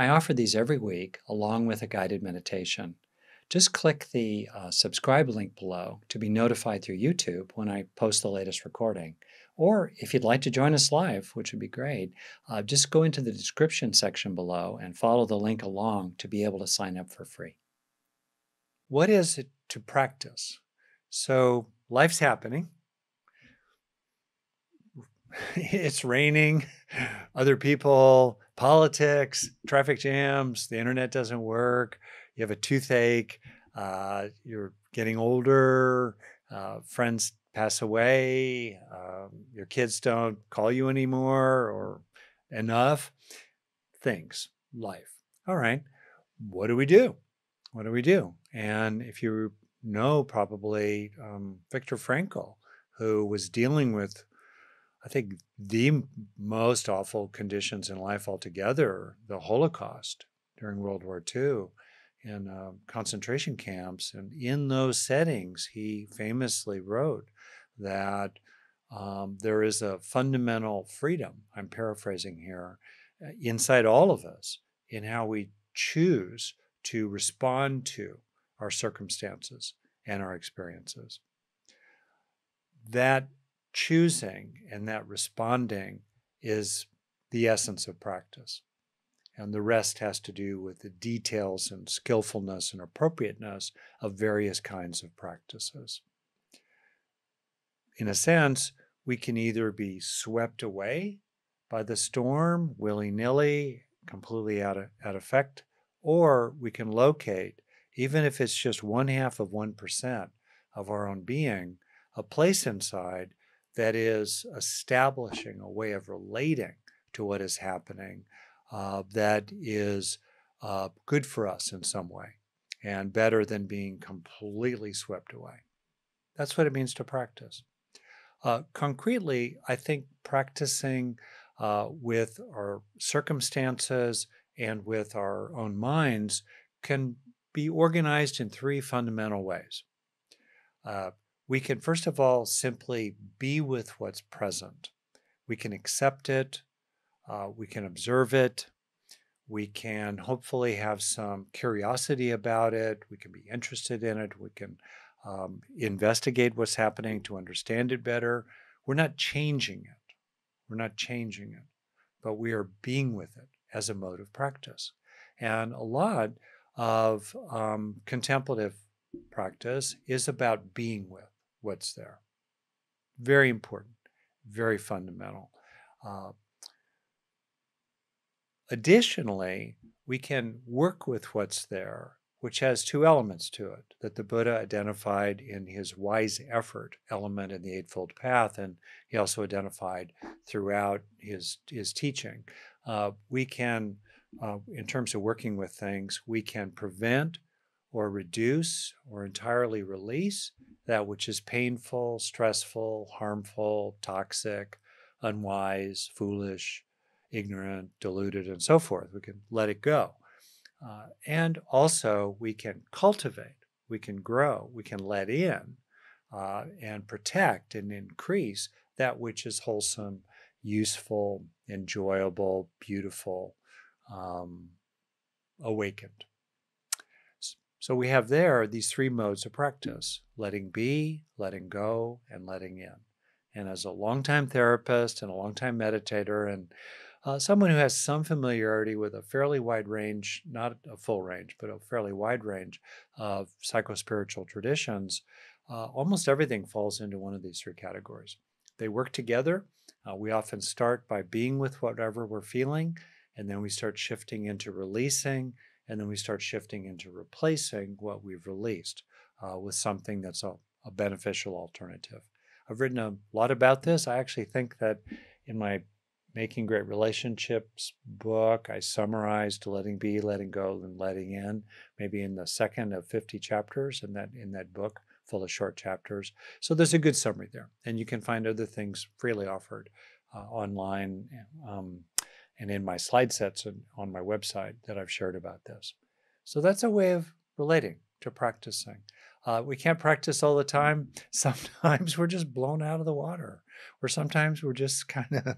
I offer these every week along with a guided meditation. Just click the uh, subscribe link below to be notified through YouTube when I post the latest recording. Or if you'd like to join us live, which would be great, uh, just go into the description section below and follow the link along to be able to sign up for free. What is it to practice? So, life's happening. it's raining, other people, politics, traffic jams, the internet doesn't work, you have a toothache, uh, you're getting older, uh, friends pass away, um, your kids don't call you anymore or enough. Things, life. All right, what do we do? What do we do? And if you know, probably um, Viktor Frankl, who was dealing with, I think, the most awful conditions in life altogether, the Holocaust during World War II in uh, concentration camps. And in those settings, he famously wrote that um, there is a fundamental freedom, I'm paraphrasing here, uh, inside all of us in how we choose to respond to our circumstances and our experiences. That choosing and that responding is the essence of practice and the rest has to do with the details and skillfulness and appropriateness of various kinds of practices. In a sense, we can either be swept away by the storm willy nilly, completely out of, out of effect, or we can locate, even if it's just one half of 1% of our own being, a place inside that is establishing a way of relating to what is happening uh, that is uh, good for us in some way and better than being completely swept away. That's what it means to practice. Uh, concretely, I think practicing uh, with our circumstances and with our own minds can be organized in three fundamental ways. We can, first of all, simply be with what's present. We can accept it, uh, we can observe it. We can hopefully have some curiosity about it. We can be interested in it. We can um, investigate what's happening to understand it better. We're not changing it. We're not changing it, but we are being with it as a mode of practice. And a lot of um, contemplative practice is about being with what's there. Very important, very fundamental. Uh, Additionally, we can work with what's there, which has two elements to it that the Buddha identified in his wise effort element in the Eightfold Path, and he also identified throughout his, his teaching. Uh, we can, uh, in terms of working with things, we can prevent or reduce or entirely release that which is painful, stressful, harmful, toxic, unwise, foolish, ignorant, deluded, and so forth. We can let it go. Uh, and also, we can cultivate, we can grow, we can let in uh, and protect and increase that which is wholesome, useful, enjoyable, beautiful, um, awakened. So we have there these three modes of practice letting be, letting go, and letting in. And as a longtime therapist and a longtime meditator, and uh, someone who has some familiarity with a fairly wide range, not a full range, but a fairly wide range of psychospiritual traditions, uh, almost everything falls into one of these three categories. They work together. Uh, we often start by being with whatever we're feeling, and then we start shifting into releasing, and then we start shifting into replacing what we've released uh, with something that's a, a beneficial alternative. I've written a lot about this. I actually think that in my Making Great Relationships book, I summarized letting be, letting go, and letting in, maybe in the second of 50 chapters in that in that book, full of short chapters. So there's a good summary there, and you can find other things freely offered uh, online um, and in my slide sets and on my website that I've shared about this. So that's a way of relating to practicing. Uh, we can't practice all the time. Sometimes we're just blown out of the water, or sometimes we're just kind of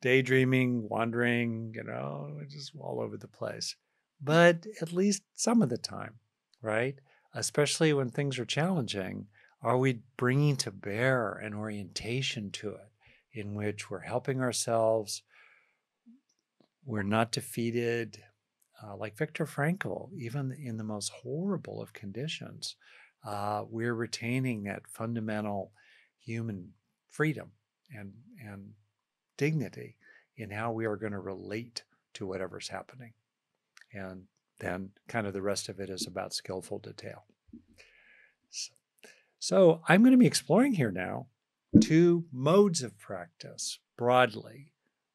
daydreaming, wandering, you know, just all over the place. But at least some of the time, right? Especially when things are challenging, are we bringing to bear an orientation to it in which we're helping ourselves? We're not defeated. Uh, like Viktor Frankl, even in the most horrible of conditions, uh, we're retaining that fundamental human freedom and, and dignity in how we are going to relate to whatever's happening. And then kind of the rest of it is about skillful detail. So, so I'm going to be exploring here now two modes of practice broadly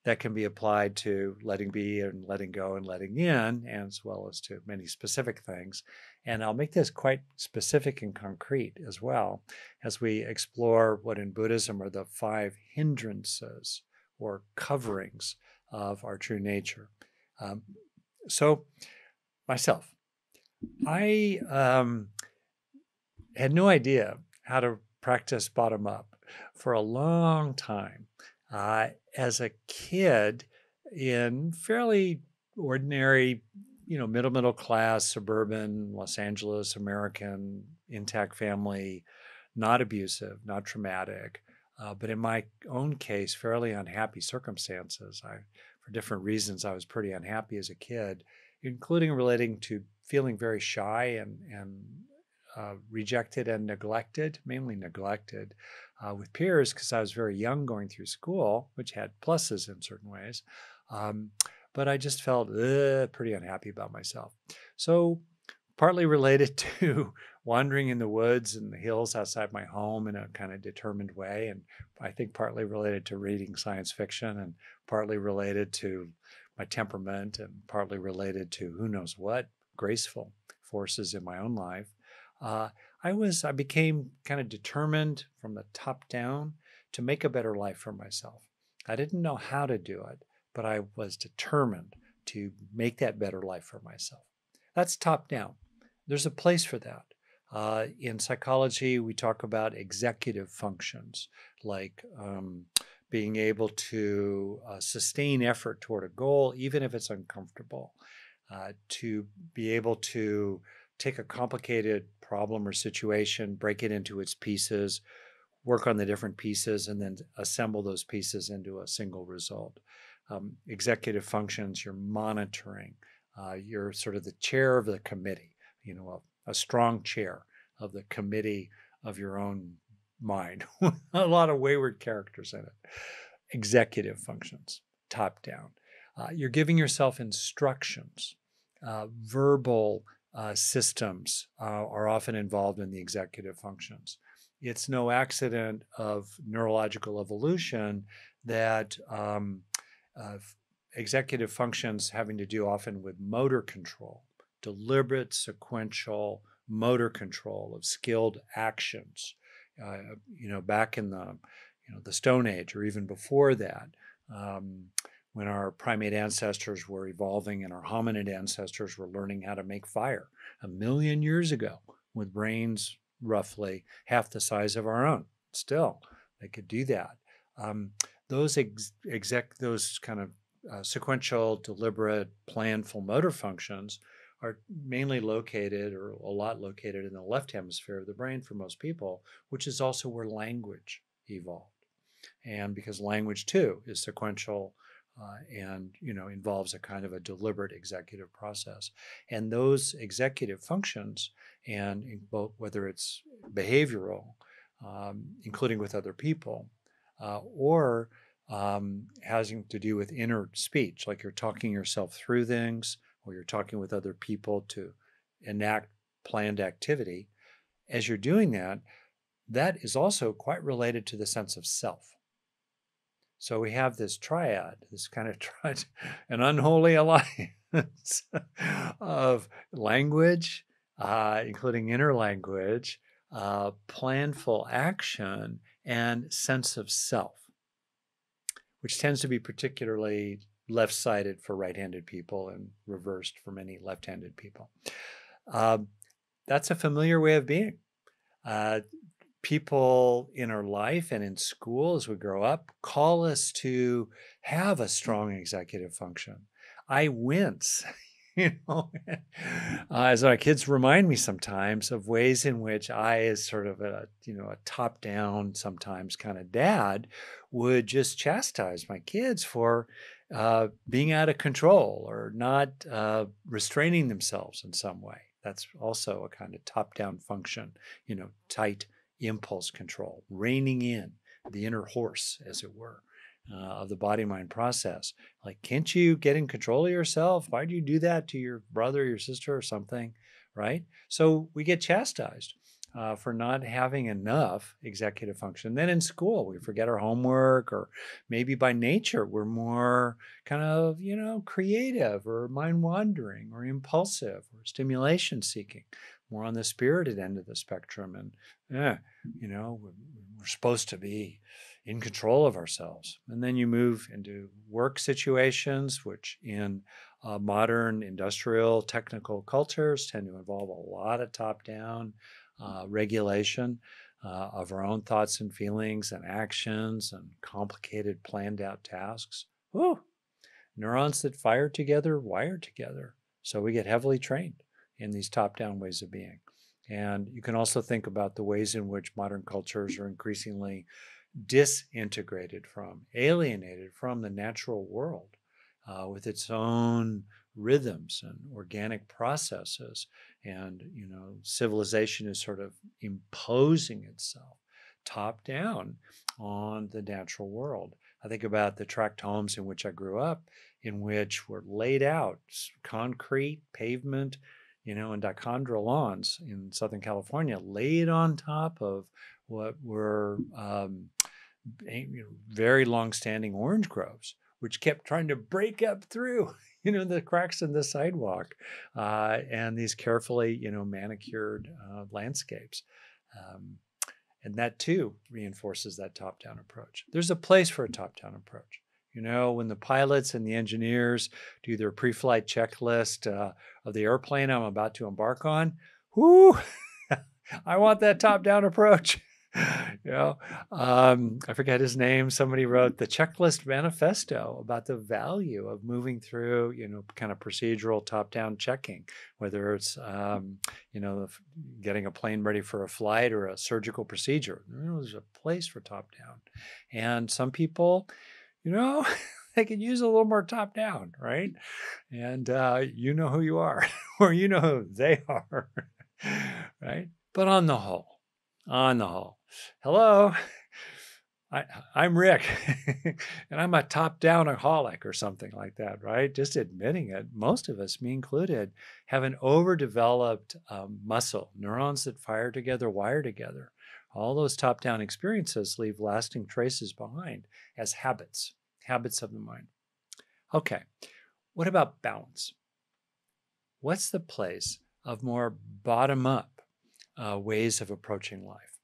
that can be applied to letting be and letting go and letting in, as well as to many specific things. And I'll make this quite specific and concrete as well as we explore what in Buddhism are the five hindrances or coverings of our true nature. Um, so, myself, I um, had no idea how to practice bottom up for a long time. Uh, as a kid in fairly ordinary, you know, middle middle class, suburban Los Angeles, American, intact family, not abusive, not traumatic, uh, but in my own case, fairly unhappy circumstances. I, for different reasons, I was pretty unhappy as a kid, including relating to feeling very shy and and uh, rejected and neglected, mainly neglected uh, with peers because I was very young going through school, which had pluses in certain ways. Um, but I just felt uh, pretty unhappy about myself. So, partly related to wandering in the woods and the hills outside my home in a kind of determined way. And I think partly related to reading science fiction and partly related to my temperament and partly related to who knows what graceful forces in my own life. Uh, I was I became kind of determined from the top down to make a better life for myself. I didn't know how to do it, but I was determined to make that better life for myself. That's top down. There's a place for that. Uh, in psychology, we talk about executive functions like um, being able to uh, sustain effort toward a goal, even if it's uncomfortable, uh, to be able to take a complicated problem or situation, break it into its pieces, work on the different pieces, and then assemble those pieces into a single result. Um, executive functions, you're monitoring, uh, you're sort of the chair of the committee, you know, a, a strong chair of the committee of your own mind. a lot of wayward characters in it. Executive functions, top down. Uh, you're giving yourself instructions, uh, verbal uh, systems uh, are often involved in the executive functions. It's no accident of neurological evolution that um, uh, executive functions having to do often with motor control, deliberate, sequential motor control of skilled actions. Uh, you know, back in the you know the Stone Age or even before that. Um, when our primate ancestors were evolving and our hominid ancestors were learning how to make fire a million years ago with brains roughly half the size of our own. Still, they could do that. Um, those ex- exec, those kind of uh, sequential, deliberate, planful motor functions are mainly located or a lot located in the left hemisphere of the brain for most people, which is also where language evolved. And because language too is sequential, uh, and you know involves a kind of a deliberate executive process. And those executive functions and both whether it's behavioral um, including with other people uh, or um, having to do with inner speech like you're talking yourself through things or you're talking with other people to enact planned activity as you're doing that that is also quite related to the sense of self so we have this triad, this kind of triad, an unholy alliance of language, uh, including inner language, uh, planful action, and sense of self, which tends to be particularly left sided for right handed people and reversed for many left handed people. Uh, that's a familiar way of being. People in our life and in school as we grow up call us to have a strong executive function. I wince, you know, uh, as our kids remind me sometimes of ways in which I, as sort of a you know a top down sometimes kind of dad, would just chastise my kids for uh, being out of control or not uh, restraining themselves in some way. That's also a kind of top down function, you know, tight impulse control, reining in the inner horse, as it were. Uh, of the body mind process. Like, can't you get in control of yourself? Why do you do that to your brother, your sister, or something? Right? So we get chastised uh, for not having enough executive function. Then in school, we forget our homework, or maybe by nature, we're more kind of, you know, creative or mind wandering or impulsive or stimulation seeking, more on the spirited end of the spectrum. And, yeah, you know, we're, we're supposed to be in control of ourselves. And then you move into work situations, which in uh, modern industrial technical cultures tend to involve a lot of top down uh, regulation uh, of our own thoughts and feelings and actions and complicated planned out tasks. Ooh, neurons that fire together wire together. So we get heavily trained in these top down ways of being. And you can also think about the ways in which modern cultures are increasingly disintegrated from, alienated from the natural world uh, with its own rhythms and organic processes. And, you know, civilization is sort of imposing itself top down on the natural world. I think about the tract homes in which I grew up, in which were laid out concrete, pavement, you know, and dichondra lawns in Southern California, laid on top of what were um, very long-standing orange groves, which kept trying to break up through, you know, the cracks in the sidewalk, uh, and these carefully, you know, manicured uh, landscapes. Um, and that too reinforces that top-down approach. There's a place for a top-down approach. You know, when the pilots and the engineers do their pre-flight checklist uh, of the airplane I'm about to embark on, whoo, I want that top-down approach. you know, um, I forget his name. Somebody wrote the checklist manifesto about the value of moving through, you know, kind of procedural top-down checking, whether it's, um, you know, getting a plane ready for a flight or a surgical procedure. There's a place for top-down, and some people, you know. they could use a little more top down, right? And uh, you know who you are, or you know who they are, right? But on the whole, on the whole, hello, I, I'm Rick, and I'm a top down aholic or something like that, right? Just admitting it. Most of us, me included, have an overdeveloped um, muscle, neurons that fire together, wire together. All those top down experiences leave lasting traces behind as habits, habits of the mind. Okay, what about balance? What's the place of more bottom up uh, ways of approaching life?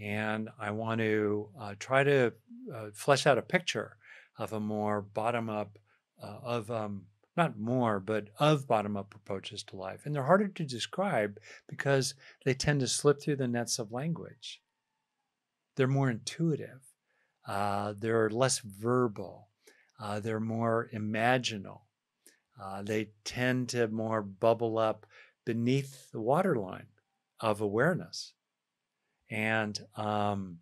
And I want to uh, try to uh, flesh out a picture of a more bottom up, uh, of um, not more, but of bottom up approaches to life. And they're harder to describe because they tend to slip through the nets of language. They're more intuitive, uh, they're less verbal, uh, they're more imaginal. Uh, they tend to more bubble up beneath the waterline of awareness. And um,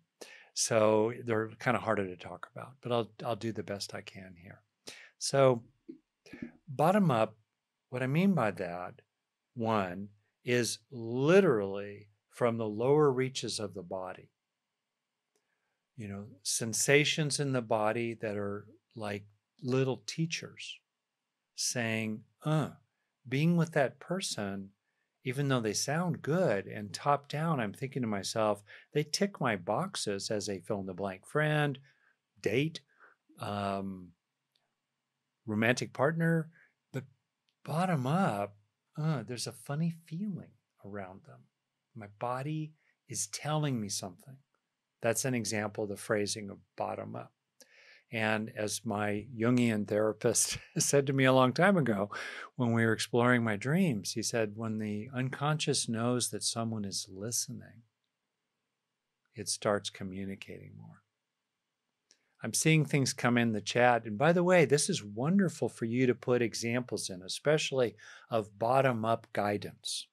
so they're kind of harder to talk about, but I'll, I'll do the best I can here. So, bottom up, what I mean by that, one, is literally from the lower reaches of the body. You know, sensations in the body that are like little teachers saying, uh, being with that person even though they sound good and top down, I'm thinking to myself, they tick my boxes as a fill in the blank friend, date, um, romantic partner. But bottom up, uh, there's a funny feeling around them. My body is telling me something. That's an example of the phrasing of bottom up. And as my Jungian therapist said to me a long time ago when we were exploring my dreams, he said, when the unconscious knows that someone is listening, it starts communicating more. I'm seeing things come in the chat. And by the way, this is wonderful for you to put examples in, especially of bottom up guidance,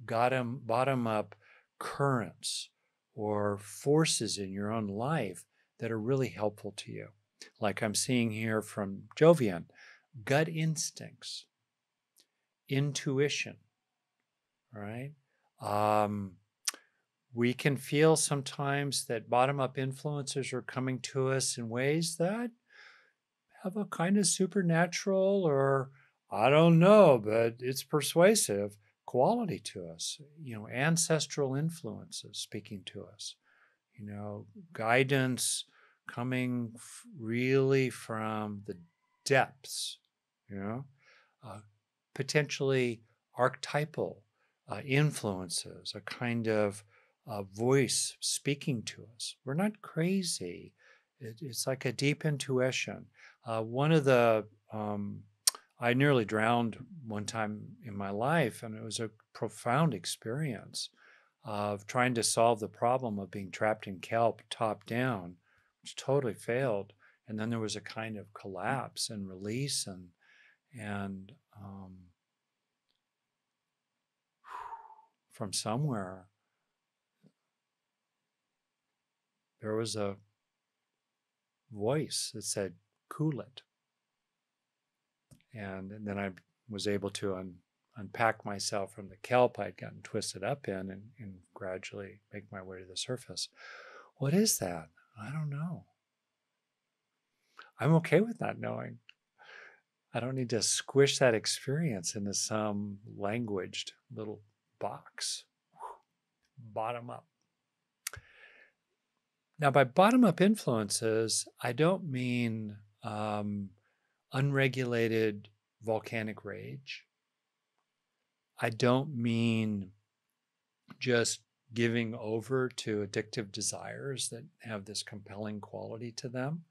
bottom, bottom up currents or forces in your own life that are really helpful to you. Like I'm seeing here from Jovian gut instincts, intuition, right? Um, we can feel sometimes that bottom up influences are coming to us in ways that have a kind of supernatural or I don't know, but it's persuasive quality to us. You know, ancestral influences speaking to us, you know, guidance coming really from the depths, you know, uh, potentially archetypal uh, influences, a kind of uh, voice speaking to us. We're not crazy. It, it's like a deep intuition. Uh, one of the, um, I nearly drowned one time in my life, and it was a profound experience of trying to solve the problem of being trapped in kelp top down, which totally failed. And then there was a kind of collapse and release and and um, from somewhere there was a voice that said, cool it. And, and then I was able to un, unpack myself from the kelp I'd gotten twisted up in and, and gradually make my way to the surface. What is that? I don't know. I'm okay with not knowing. I don't need to squish that experience into some languaged little box. Bottom up. Now, by bottom up influences, I don't mean um, unregulated volcanic rage. I don't mean just giving over to addictive desires that have this compelling quality to them.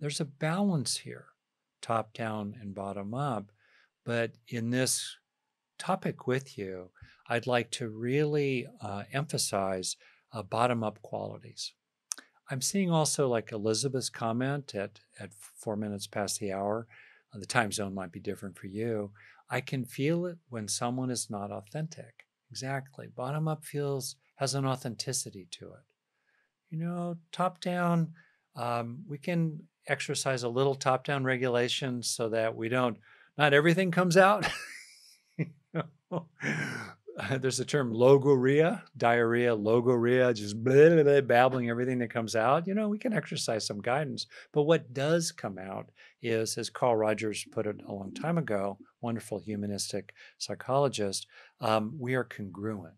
There's a balance here, top down and bottom up. But in this topic with you, I'd like to really uh, emphasize uh, bottom up qualities. I'm seeing also like Elizabeth's comment at, at four minutes past the hour. Uh, the time zone might be different for you. I can feel it when someone is not authentic. Exactly. Bottom up feels has an authenticity to it. You know, top down, um, we can exercise a little top down regulation so that we don't, not everything comes out. there's a term logorrhea, diarrhea, logorrhea, just blah, blah, blah, babbling everything that comes out. You know, we can exercise some guidance. But what does come out is, as Carl Rogers put it a long time ago, wonderful humanistic psychologist, um, we are congruent.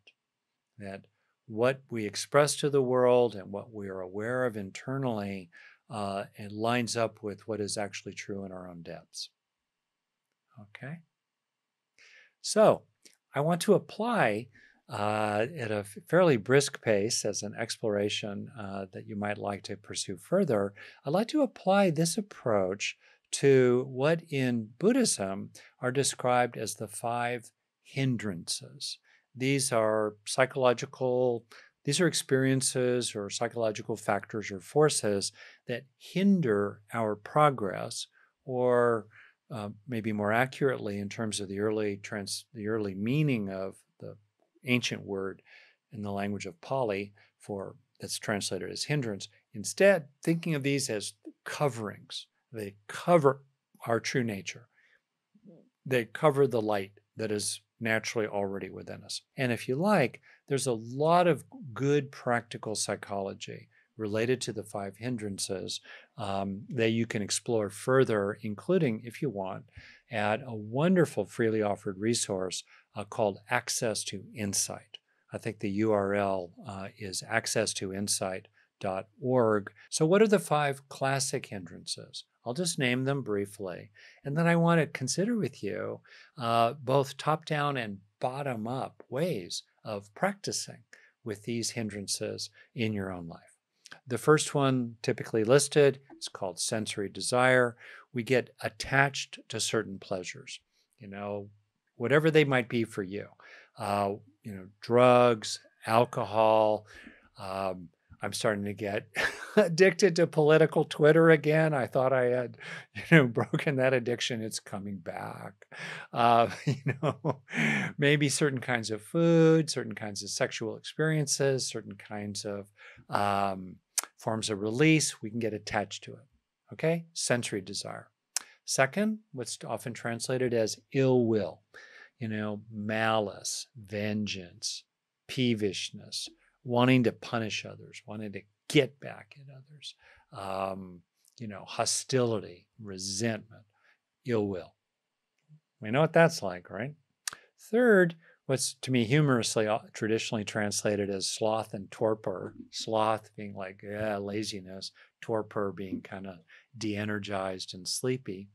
That what we express to the world and what we are aware of internally, uh, it lines up with what is actually true in our own depths. Okay? So, I want to apply uh, at a fairly brisk pace as an exploration uh, that you might like to pursue further. I'd like to apply this approach to what in Buddhism are described as the five hindrances. These are psychological, these are experiences or psychological factors or forces that hinder our progress or uh, maybe more accurately in terms of the early trans, the early meaning of the ancient word in the language of Pali for that's translated as hindrance. Instead, thinking of these as coverings. They cover our true nature. They cover the light that is naturally already within us. And if you like, there's a lot of good practical psychology related to the five hindrances um, that you can explore further, including, if you want, at a wonderful freely offered resource uh, called Access to Insight. I think the URL uh, is accesstoinsight.org. So, what are the five classic hindrances? I'll just name them briefly. And then I want to consider with you uh, both top down and bottom up ways of practicing with these hindrances in your own life. The first one, typically listed, is called sensory desire. We get attached to certain pleasures, you know, whatever they might be for you. Uh, you know, drugs, alcohol, um, I'm starting to get addicted to political Twitter again. I thought I had, you know, broken that addiction. It's coming back. Uh, you know, maybe certain kinds of food, certain kinds of sexual experiences, certain kinds of um, forms of release, we can get attached to it. Okay, sensory desire. Second, what's often translated as ill will, you know, malice, vengeance, peevishness, wanting to punish others, wanting to get back at others, um, you know, hostility, resentment, ill will. We know what that's like, right? Third, what's to me humorously uh, traditionally translated as sloth and torpor. Sloth being like, yeah, laziness, torpor being kind of de energized and sleepy.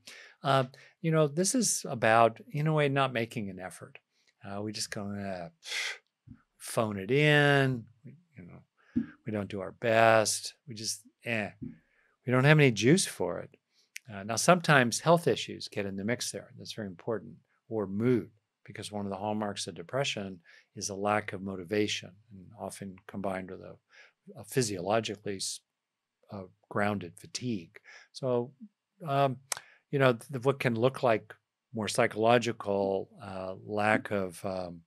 Uh, you know, this is about, in a way, not making an effort. Uh, we just go, eh, phone it in. You know, we don't do our best. We just, eh, we don't have any juice for it. Uh, now, sometimes health issues get in the mix there. That's very important, or mood because one of the hallmarks of depression is a lack of motivation, and often combined with a, a physiologically grounded fatigue. So, um, you know, the, what can look like more psychological uh, lack of um,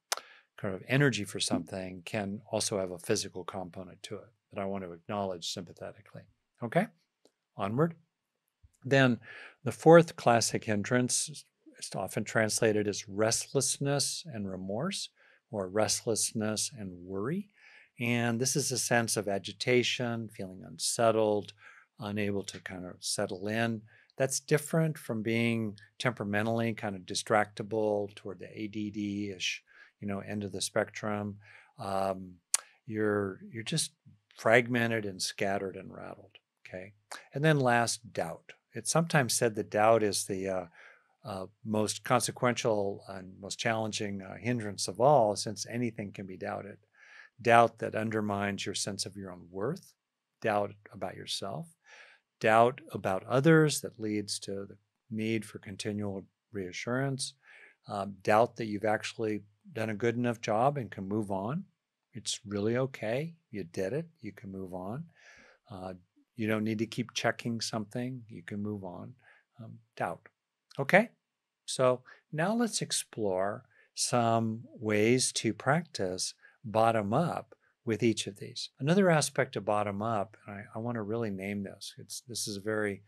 kind of energy for something can also have a physical component to it that I want to acknowledge sympathetically. Okay, onward. Then the fourth classic hindrance it's often translated as restlessness and remorse, or restlessness and worry. And this is a sense of agitation, feeling unsettled, unable to kind of settle in. That's different from being temperamentally kind of distractible toward the ADD ish, you know, end of the spectrum. Um, you're you're just fragmented and scattered and rattled. Okay, and then last, doubt. It's sometimes said that doubt is the uh, uh, most consequential and most challenging uh, hindrance of all, since anything can be doubted. Doubt that undermines your sense of your own worth, doubt about yourself, doubt about others that leads to the need for continual reassurance, um, doubt that you've actually done a good enough job and can move on. It's really okay. You did it. You can move on. Uh, you don't need to keep checking something. You can move on. Um, doubt. Okay, so now let's explore some ways to practice bottom up with each of these. Another aspect of bottom up, and I, I want to really name this, it's, this is very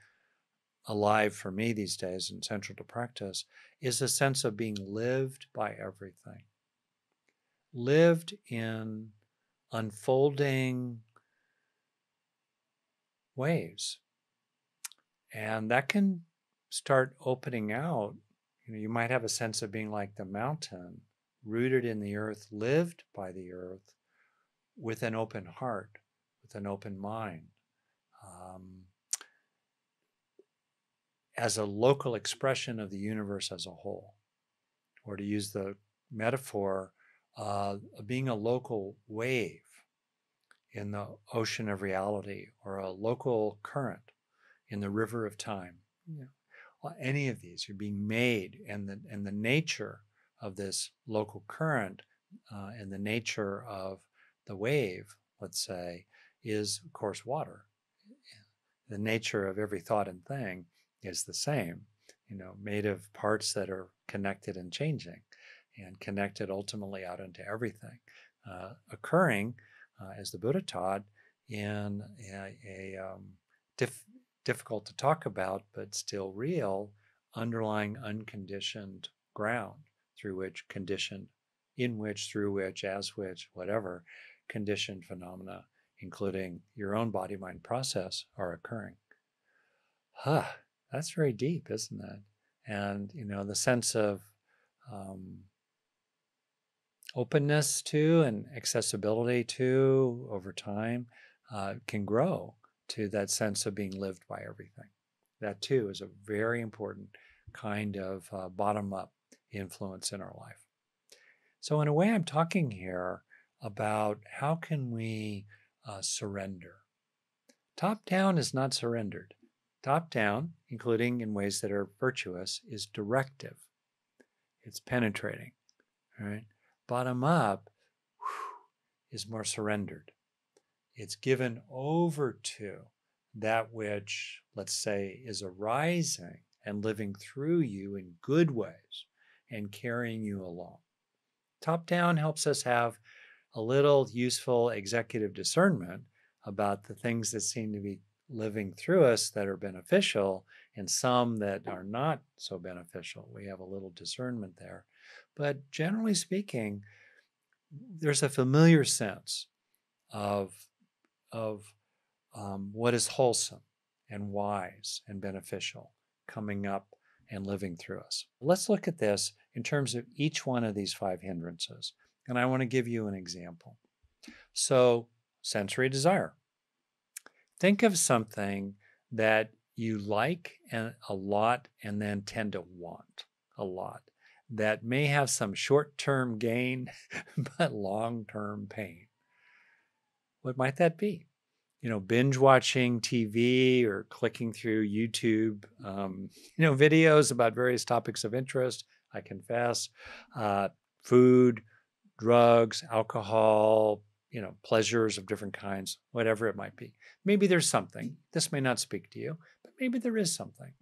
alive for me these days and central to practice, is a sense of being lived by everything. Lived in unfolding waves. And that can start opening out, you know, you might have a sense of being like the mountain, rooted in the earth, lived by the earth, with an open heart, with an open mind, um, as a local expression of the universe as a whole. Or to use the metaphor, uh, being a local wave in the ocean of reality or a local current in the river of time. Yeah any of these are being made and the, and the nature of this local current uh, and the nature of the wave, let's say, is of course water. The nature of every thought and thing is the same, you know, made of parts that are connected and changing and connected ultimately out into everything, uh, occurring, uh, as the Buddha taught, in a, a um, dif- difficult to talk about, but still real, underlying unconditioned ground through which conditioned, in which, through which, as which, whatever conditioned phenomena, including your own body mind process, are occurring. Huh, that's very deep, isn't it? And, you know, the sense of um, openness to and accessibility to over time uh, can grow to that sense of being lived by everything. That too is a very important kind of uh, bottom up influence in our life. So, in a way, I'm talking here about how can we uh, surrender. Top down is not surrendered. Top down, including in ways that are virtuous, is directive. It's penetrating. Right? Bottom up whew, is more surrendered. It's given over to that which, let's say, is arising and living through you in good ways and carrying you along. Top down helps us have a little useful executive discernment about the things that seem to be living through us that are beneficial and some that are not so beneficial. We have a little discernment there. But generally speaking, there's a familiar sense of, of um, what is wholesome and wise and beneficial coming up and living through us. Let's look at this in terms of each one of these five hindrances. And I want to give you an example. So, sensory desire. Think of something that you like and a lot and then tend to want a lot that may have some short-term gain but long-term pain. What might that be? you know, binge watching TV or clicking through YouTube, um, you know, videos about various topics of interest. I confess, uh, food, drugs, alcohol, you know, pleasures of different kinds, whatever it might be. Maybe there's something. This may not speak to you, but maybe there is something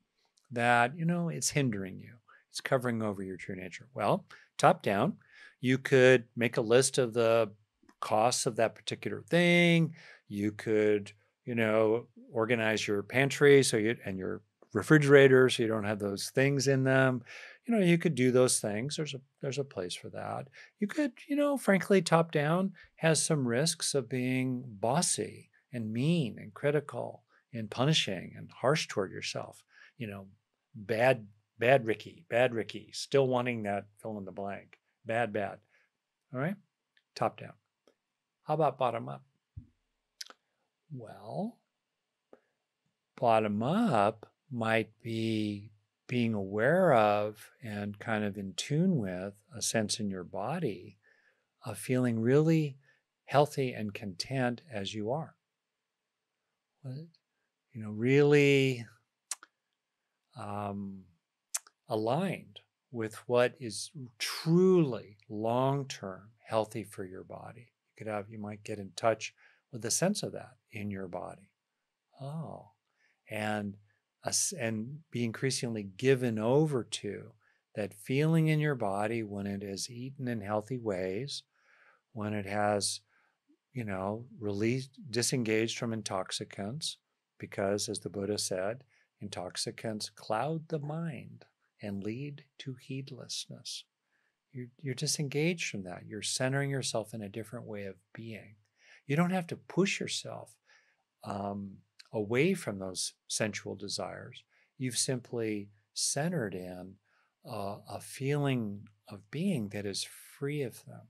that you know it's hindering you. It's covering over your true nature. Well, top down, you could make a list of the costs of that particular thing you could, you know, organize your pantry so you and your refrigerator so you don't have those things in them. You know, you could do those things. There's a there's a place for that. You could, you know, frankly, top down has some risks of being bossy and mean and critical and punishing and harsh toward yourself. You know, bad bad Ricky, bad Ricky, still wanting that fill in the blank. Bad, bad. All right? Top down. How about bottom up? Well, bottom up might be being aware of and kind of in tune with a sense in your body of feeling really healthy and content as you are. You know, really um, aligned with what is truly long term healthy for your body. Could have, you might get in touch with a sense of that in your body. Oh, and and be increasingly given over to that feeling in your body when it is eaten in healthy ways, when it has, you know, released, disengaged from intoxicants, because as the Buddha said, intoxicants cloud the mind and lead to heedlessness. You're, you're disengaged from that. You're centering yourself in a different way of being. You don't have to push yourself um, away from those sensual desires. You've simply centered in uh, a feeling of being that is free of them.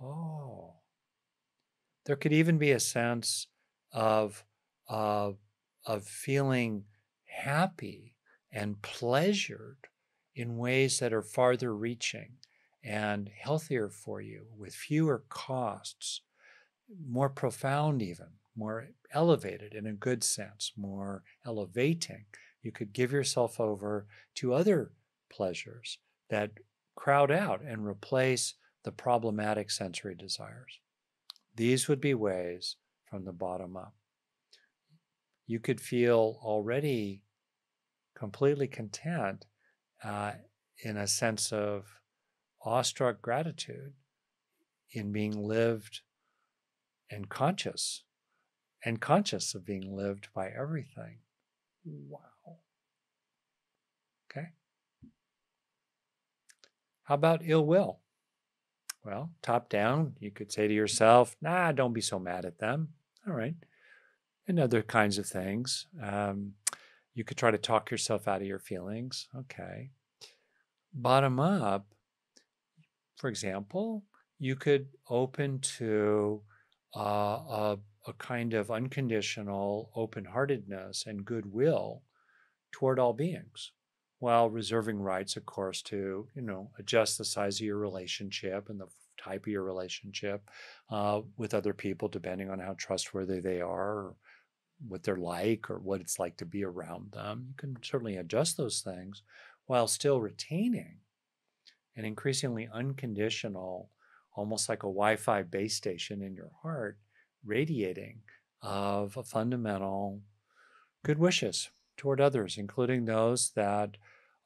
Oh. There could even be a sense of, uh, of feeling happy and pleasured in ways that are farther reaching and healthier for you with fewer costs more profound, even more elevated in a good sense, more elevating. You could give yourself over to other pleasures that crowd out and replace the problematic sensory desires. These would be ways from the bottom up. You could feel already completely content uh, in a sense of awestruck gratitude in being lived and conscious and conscious of being lived by everything. Wow. Okay. How about ill will? Well, top down, you could say to yourself, nah, don't be so mad at them. All right. And other kinds of things. Um, you could try to talk yourself out of your feelings. Okay. Bottom up, for example, you could open to uh, a, a kind of unconditional open heartedness and goodwill toward all beings while reserving rights, of course, to you know adjust the size of your relationship and the type of your relationship uh, with other people, depending on how trustworthy they are, or what they're like, or what it's like to be around them. You can certainly adjust those things while still retaining an increasingly unconditional almost like a Wi Fi base station in your heart radiating of a fundamental good wishes toward others, including those that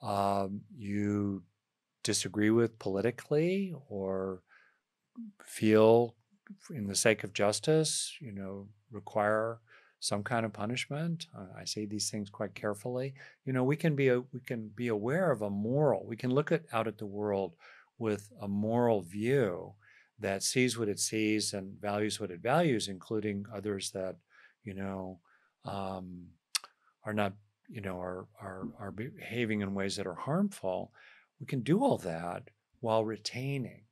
um, you disagree with politically or feel in the sake of justice, you know, require some kind of punishment. Uh, I say these things quite carefully. You know, we can be a, we can be aware of a moral. We can look at out at the world with a moral view that sees what it sees and values what it values, including others that you know um, are not you know are are are behaving in ways that are harmful. We can do all that while retaining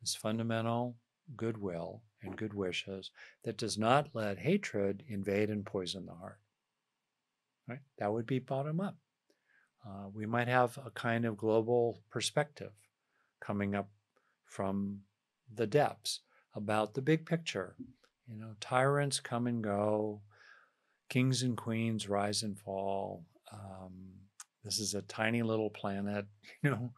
this fundamental goodwill and good wishes that does not let hatred invade and poison the heart. Right? That would be bottom up. Uh, we might have a kind of global perspective coming up from the depths about the big picture. You know, tyrants come and go, kings and queens rise and fall. Um, this is a tiny little planet, you know,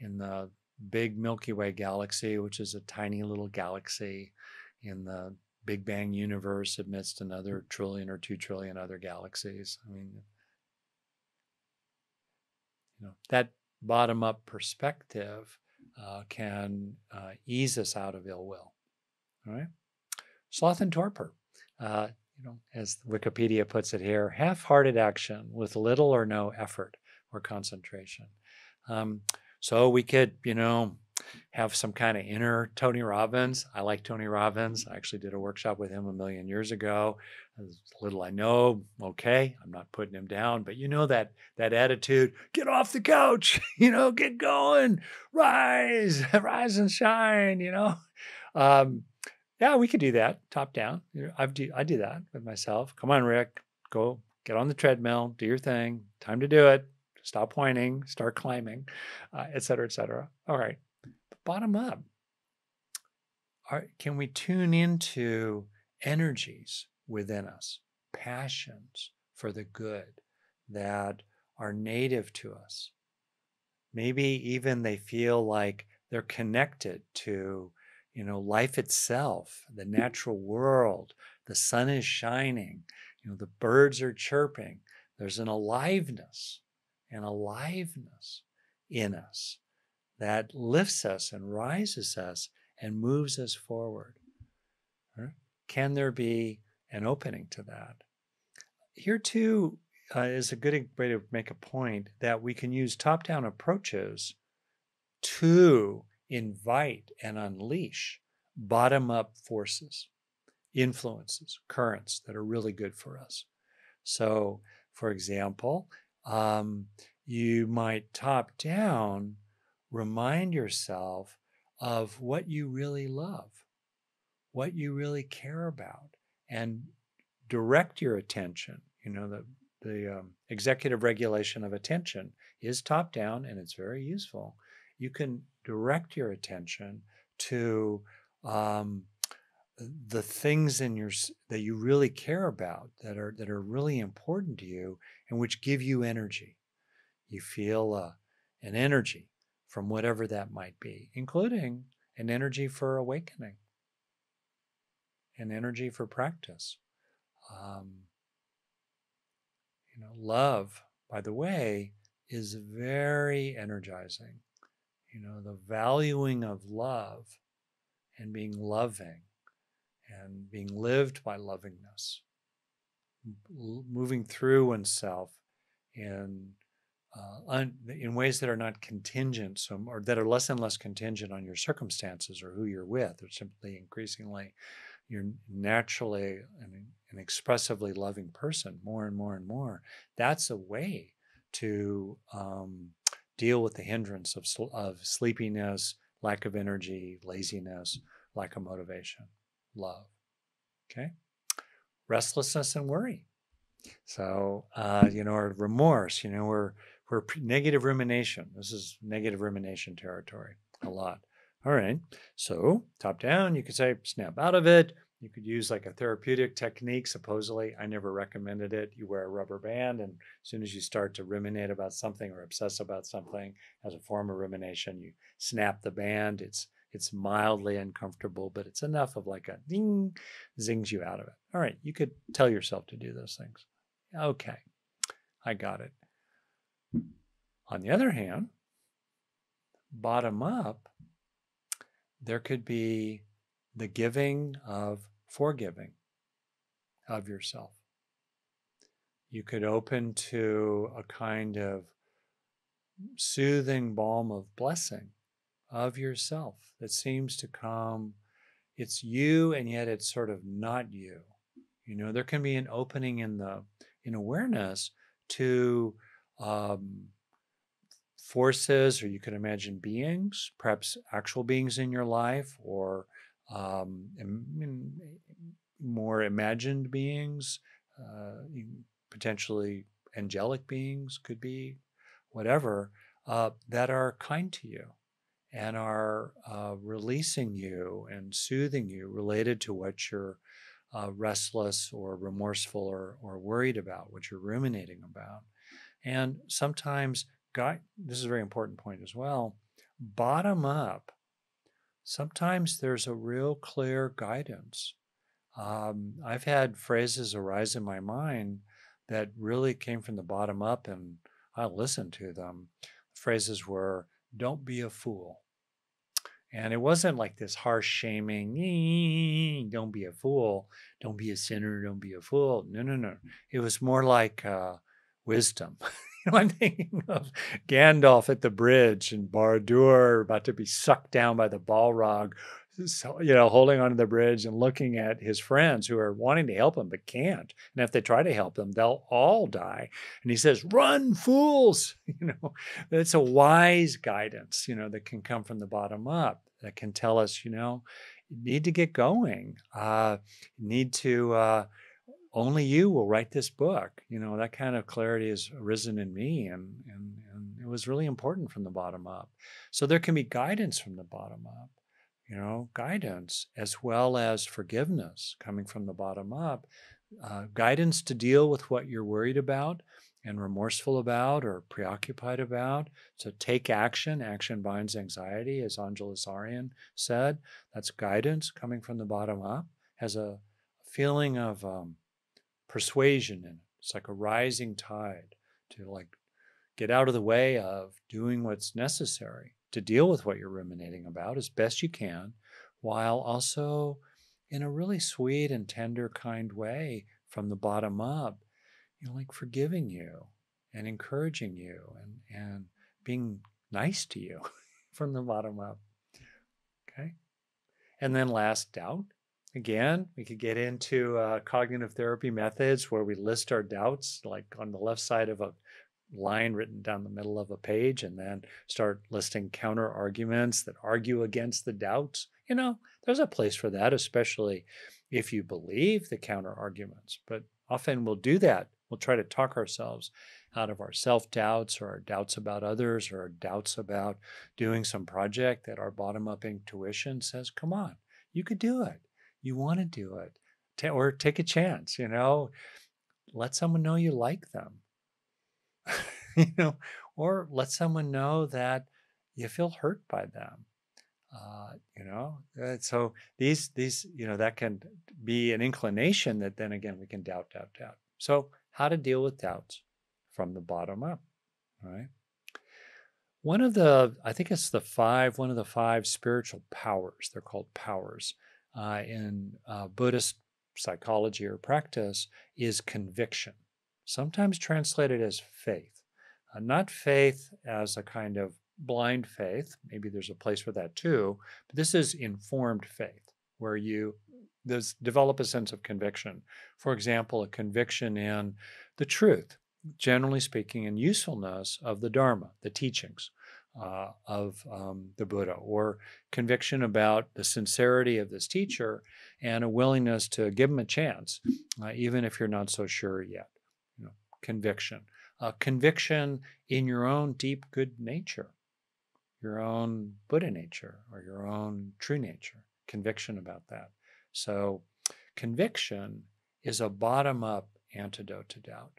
in the big Milky Way galaxy, which is a tiny little galaxy in the Big Bang universe amidst another trillion or two trillion other galaxies. I mean, you know, that bottom up perspective uh, can uh, ease us out of ill will. All right. Sloth and torpor. Uh, you know, as Wikipedia puts it here, half-hearted action with little or no effort or concentration. Um, so we could, you know, have some kind of inner Tony Robbins. I like Tony Robbins. I actually did a workshop with him a million years ago. As little I know, okay, I'm not putting him down, but you know that that attitude, get off the couch, you know, get going, rise, rise and shine, you know. Um, yeah, we could do that top down. I've do, I do that with myself. Come on, Rick, go get on the treadmill, do your thing. Time to do it stop whining, start climbing, uh, et cetera, et cetera. All right, bottom up. Can we tune into energies within us, passions for the good that are native to us? Maybe even they feel like they're connected to, you know, life itself, the natural world. The sun is shining, you know, the birds are chirping. There's an aliveness and aliveness in us that lifts us and rises us and moves us forward. Can there be an opening to that? Here, too, uh, is a good way to make a point that we can use top down approaches to invite and unleash bottom up forces, influences, currents that are really good for us. So, for example, um, you might top down remind yourself of what you really love, what you really care about, and direct your attention. You know, the, the um, executive regulation of attention is top down and it's very useful. You can direct your attention to um, the things in your that you really care about that are that are really important to you and which give you energy. You feel uh, an energy from whatever that might be, including an energy for awakening, an energy for practice. Um, you know, love, by the way, is very energizing. You know, the valuing of love and being loving and being lived by lovingness, moving through oneself in uh, un, in ways that are not contingent, so, or that are less and less contingent on your circumstances or who you're with, or simply increasingly you're naturally an, an expressively loving person more and more and more. That's a way to um, deal with the hindrance of, of sleepiness, lack of energy, laziness, lack of motivation love. Okay? Restlessness and worry. So, uh, you know, or remorse, you know, we're, we're negative rumination. This is negative rumination territory a lot. All right. So, top down, you could say snap out of it. You could use like a therapeutic technique. Supposedly, I never recommended it. You wear a rubber band, and as soon as you start to ruminate about something or obsess about something as a form of rumination, you snap the band. It's It's mildly uncomfortable, but it's enough of like a ding, zings you out of it. All right, you could tell yourself to do those things. Okay, I got it. On the other hand, bottom up, there could be the giving of forgiving of yourself. You could open to a kind of soothing balm of blessing of yourself that seems to come. It's you, and yet it's sort of not you. You know, there can be an opening in the in awareness to um, forces, or you could imagine beings, perhaps actual beings in your life, or um, more imagined beings, uh, potentially angelic beings, could be whatever, uh, that are kind to you and are uh, releasing you and soothing you related to what you're uh, restless or remorseful or, or worried about, what you're ruminating about. And sometimes, God, this is a very important point as well, bottom up, sometimes there's a real clear guidance. Um, I've had phrases arise in my mind that really came from the bottom up, and I listened to them. Phrases were, don't be a fool. And it wasn't like this harsh shaming, don't be a fool, don't be a sinner, don't be a fool. No, no, no. It was more like uh, wisdom. you know, I'm thinking of Gandalf at the bridge and Barad-dûr about to be sucked down by the Balrog, so, you know, holding onto the bridge and looking at his friends who are wanting to help him but can't. And if they try to help him, they'll all die. And he says, "Run, fools!" You know, it's a wise guidance, you know, that can come from the bottom up. That can tell us, you know, you need to get going. Uh, need to. Uh, only you will write this book. You know, that kind of clarity has arisen in me, and, and, and it was really important from the bottom up. So there can be guidance from the bottom up you know, guidance as well as forgiveness coming from the bottom up, uh, guidance to deal with what you're worried about and remorseful about or preoccupied about. So take action. Action binds anxiety, as Angeles Arrien said. That's guidance coming from the bottom up, has a feeling of um, persuasion in it. It's like a rising tide to like get out of the way of doing what's necessary to deal with what you're ruminating about as best you can, while also in a really sweet and tender, kind way from the bottom up, you know, like forgiving you and encouraging you and, and being nice to you from the bottom up. Okay. And then last, doubt. Again, we could get into uh, cognitive therapy methods where we list our doubts, like on the left side of a line written down the middle of a page and then start listing counter arguments that argue against the doubts. You know, there's a place for that, especially if you believe the counter arguments. But often we'll do that. We'll try to talk ourselves out of our self doubts or our doubts about others or our doubts about doing some project that our bottom up intuition says, come on, you could do it. You want to do it. or take a chance, you know, let someone know you like them you know, or let someone know that you feel hurt by them. Uh, you know, uh, so these these you know that can be an inclination that then again we can doubt, doubt, doubt. So how to deal with doubts from the bottom up, right? One of the, I think it's the five, one of the five spiritual powers. They're called powers uh, in uh, Buddhist psychology or practice is conviction sometimes translated as faith. Uh, not faith as a kind of blind faith, maybe there's a place for that too, but this is informed faith, where you develop a sense of conviction. For example, a conviction in the truth, generally speaking, and usefulness of the Dharma, the teachings. Uh, of um, the Buddha, or conviction about the sincerity of this teacher and a willingness to give him a chance, uh, even if you're not so sure yet conviction. A conviction in your own deep good nature, your own Buddha nature, or your own true nature. Conviction about that. So, conviction is a bottom up antidote to doubt.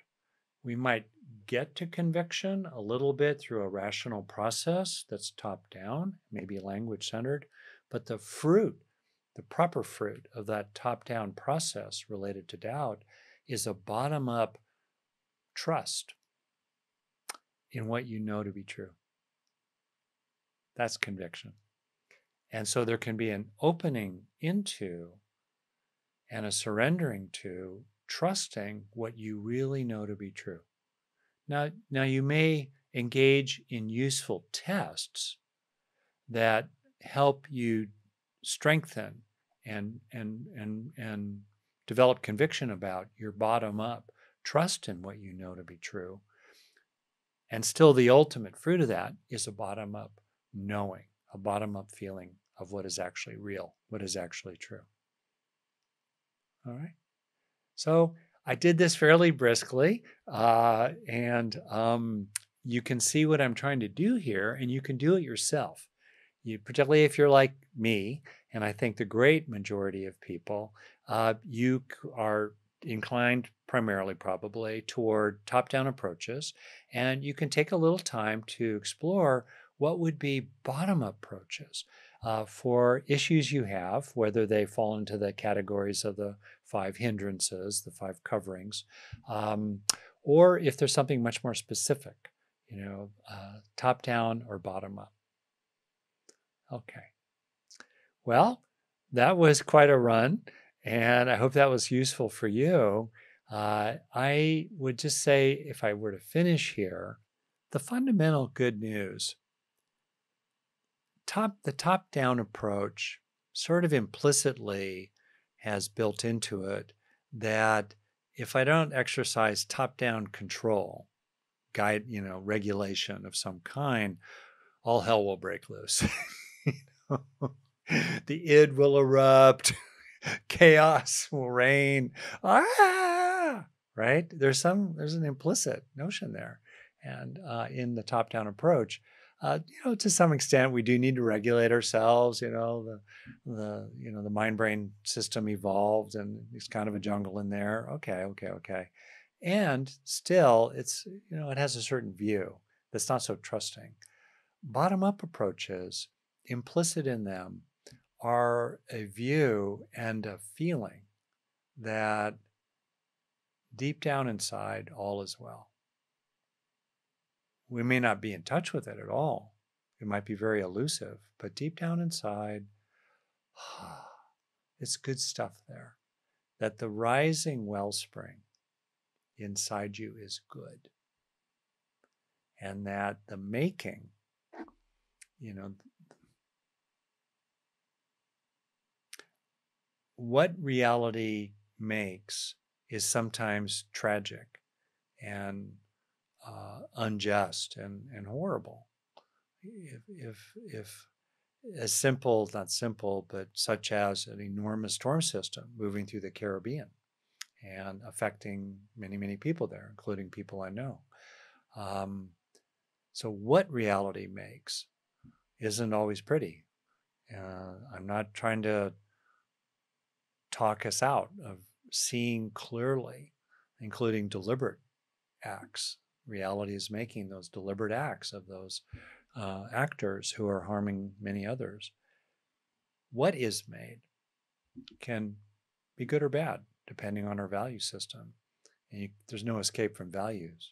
We might get to conviction a little bit through a rational process that's top down, maybe language centered, but the fruit, the proper fruit of that top down process related to doubt is a bottom up trust in what you know to be true. That's conviction. And so there can be an opening into and a surrendering to trusting what you really know to be true. Now, now you may engage in useful tests that help you strengthen and and and and develop conviction about your bottom up trust in what you know to be true. And still the ultimate fruit of that is a bottom up knowing, a bottom up feeling of what is actually real, what is actually true. All right. So I did this fairly briskly, uh, and um, you can see what I'm trying to do here, and you can do it yourself. You, particularly if you're like me, and I think the great majority of people, uh, you are inclined primarily probably toward top-down approaches, and you can take a little time to explore what would be bottom-up approaches uh, for issues you have, whether they fall into the categories of the five hindrances, the five coverings, um, or if there's something much more specific, you know, uh, top down or bottom up. Okay. Well, that was quite a run, and I hope that was useful for you. Uh, I would just say, if I were to finish here, the fundamental good news top the top down approach sort of implicitly has built into it that if I don't exercise top down control, guide, you know, regulation of some kind, all hell will break loose. you know? the id will erupt, chaos will reign. Ah, right? There's some, there's an implicit notion there. And uh, in the top down approach, uh, you know, to some extent, we do need to regulate ourselves. You know, the the you know the mind brain system evolved, and it's kind of a jungle in there. Okay, okay, okay, and still, it's you know, it has a certain view that's not so trusting. Bottom up approaches, implicit in them, are a view and a feeling that deep down inside, all is well we may not be in touch with it at all. It might be very elusive, but deep down inside, it's good stuff there. That the rising wellspring inside you is good. And that the making, you know, what reality makes is sometimes tragic and uh, unjust and, and horrible. If, if, if as simple, not simple, but such as an enormous storm system moving through the Caribbean and affecting many, many people there, including people I know. Um, so, what reality makes isn't always pretty. Uh, I'm not trying to talk us out of seeing clearly, including deliberate acts reality is making those deliberate acts of those uh, actors who are harming many others. What is made can be good or bad, depending on our value system. And you, there's no escape from values,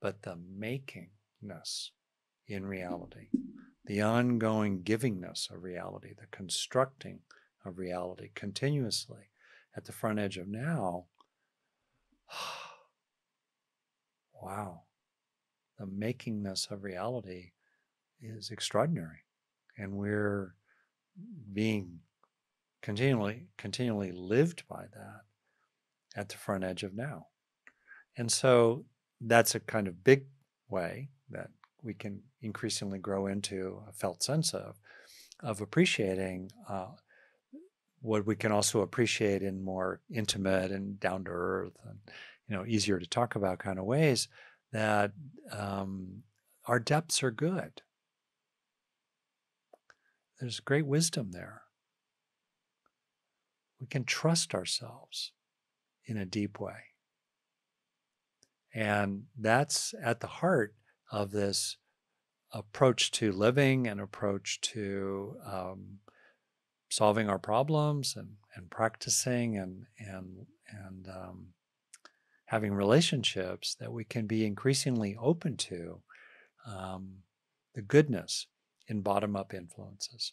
but the makingness in reality, the ongoing givingness of reality, the constructing of reality continuously at the front edge of now wow, the makingness of reality is extraordinary. And we're being continually, continually lived by that at the front edge of now. And so that's a kind of big way that we can increasingly grow into a felt sense of, of appreciating uh, what we can also appreciate in more intimate and down to earth and you know easier to talk about kind of ways that um, our depths are good. There's great wisdom there. We can trust ourselves in a deep way. And that's at the heart of this approach to living and approach to um, solving our problems and, and practicing and and and um, having relationships that we can be increasingly open to um, the goodness in bottom up influences.